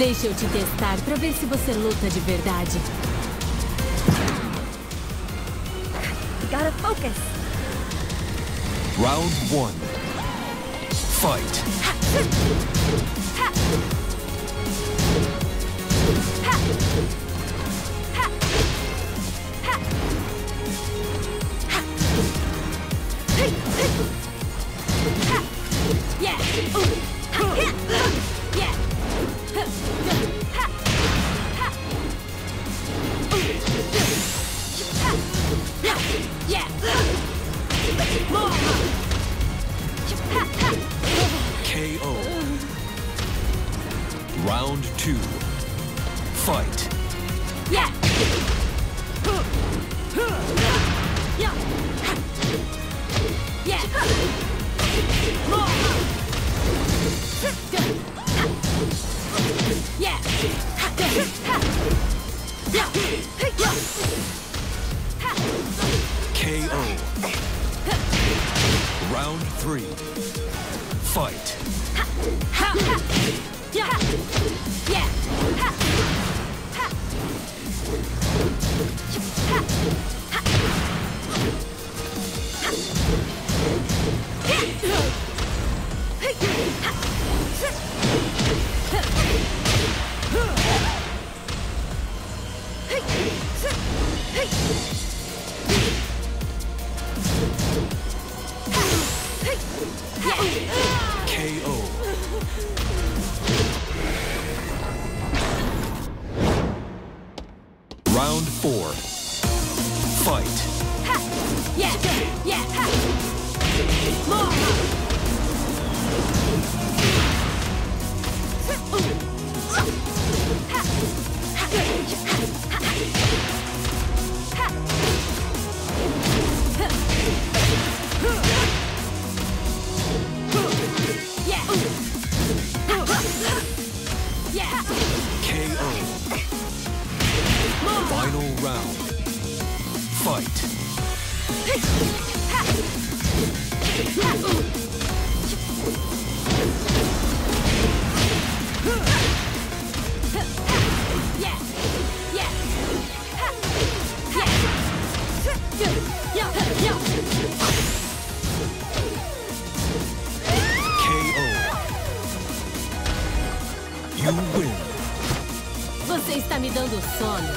Deixa eu te testar pra ver se você luta de verdade. Gotta focus. Round one. Fight. Yeah! Yeah! Yeah! KO. Round two. Fight. Yeah! Round three. Fight. Ha, ha, ha. Yeah. Yeah. Ha. Ha. Ha. KO. Round four. Fight. Yeah, yeah, ha! More. Ha! Ha! Ha! Você está me dando sono.